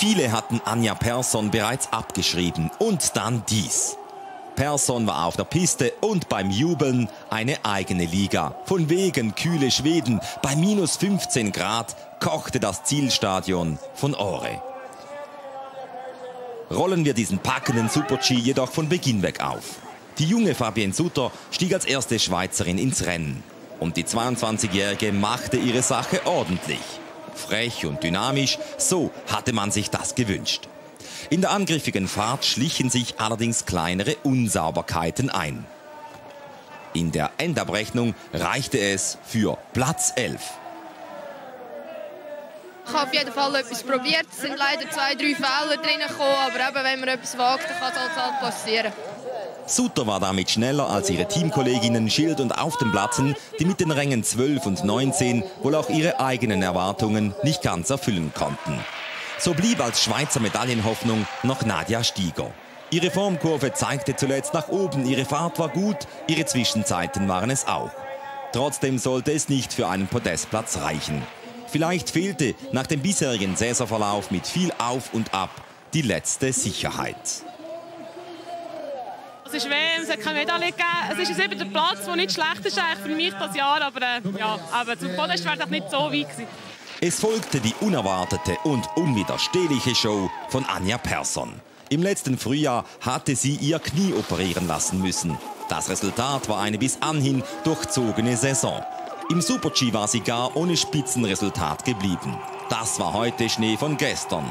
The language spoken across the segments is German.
Viele hatten Anja Persson bereits abgeschrieben und dann dies. Persson war auf der Piste und beim Jubeln eine eigene Liga. Von wegen kühle Schweden. Bei minus 15 Grad kochte das Zielstadion von Ore. Rollen wir diesen packenden Super-G jedoch von Beginn weg auf. Die junge Fabienne Sutter stieg als erste Schweizerin ins Rennen. Und die 22-Jährige machte ihre Sache ordentlich. Frech und dynamisch, so hatte man sich das gewünscht. In der angriffigen Fahrt schlichen sich allerdings kleinere Unsauberkeiten ein. In der Endabrechnung reichte es für Platz 11. Ich habe auf jeden Fall etwas probiert. Es sind leider zwei, drei Fehler drin gekommen, aber eben, wenn man etwas wagt, kann es halt passieren. Sutter war damit schneller als ihre Teamkolleginnen Schild und auf den Platten, die mit den Rängen 12 und 19 wohl auch ihre eigenen Erwartungen nicht ganz erfüllen konnten. So blieb als Schweizer Medaillenhoffnung noch Nadja Stieger. Ihre Formkurve zeigte zuletzt nach oben, ihre Fahrt war gut, ihre Zwischenzeiten waren es auch. Trotzdem sollte es nicht für einen Podestplatz reichen. Vielleicht fehlte nach dem bisherigen Saisonverlauf mit viel Auf und Ab die letzte Sicherheit. Es ist WM, es hat keine Medaille gegeben. Es ist eben der Platz, der nicht schlecht ist eigentlich für mich das Jahr, aber äh, ja, aber zum Podest wäre nicht so weit gewesen. Es folgte die unerwartete und unwiderstehliche Show von Anja Persson. Im letzten Frühjahr hatte sie ihr Knie operieren lassen müssen. Das Resultat war eine bis anhin durchzogene Saison. Im Super-G war sie gar ohne Spitzenresultat geblieben. Das war heute Schnee von gestern.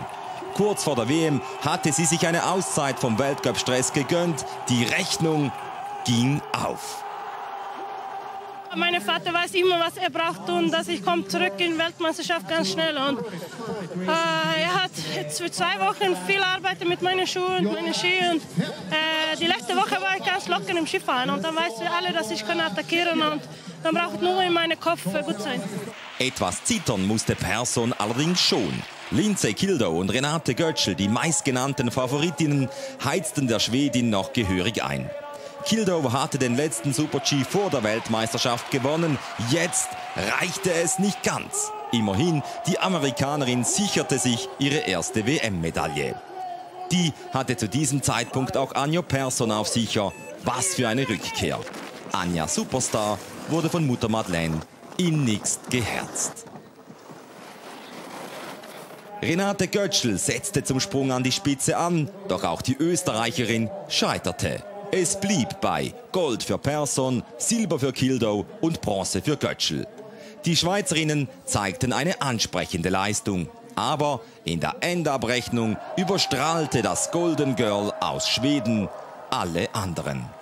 Kurz vor der WM hatte sie sich eine Auszeit vom Weltcup-Stress gegönnt. Die Rechnung ging auf. Mein Vater weiß immer, was er braucht und dass ich komme zurück in die Weltmeisterschaft ganz schnell. Und äh, er hat jetzt für zwei Wochen viel Arbeit mit meinen Schuhen und meinen Ski. Und äh, die letzte Woche war ich ganz locker im Skifahren und dann weiß wir alle, dass ich kann attackieren und dann braucht nur in meinem Kopf gut sein. Etwas zittern musste Person allerdings schon. Lindsay Kildo und Renate Götschel, die meistgenannten Favoritinnen, heizten der Schwedin noch gehörig ein. Kildo hatte den letzten Super-G vor der Weltmeisterschaft gewonnen. Jetzt reichte es nicht ganz. Immerhin, die Amerikanerin sicherte sich ihre erste WM-Medaille. Die hatte zu diesem Zeitpunkt auch Anja Persson auf sicher. Was für eine Rückkehr. Anja Superstar wurde von Mutter Madeleine innigst geherzt. Renate Götschel setzte zum Sprung an die Spitze an, doch auch die Österreicherin scheiterte. Es blieb bei Gold für Persson, Silber für Kildo und Bronze für Götschel. Die Schweizerinnen zeigten eine ansprechende Leistung, aber in der Endabrechnung überstrahlte das Golden Girl aus Schweden alle anderen.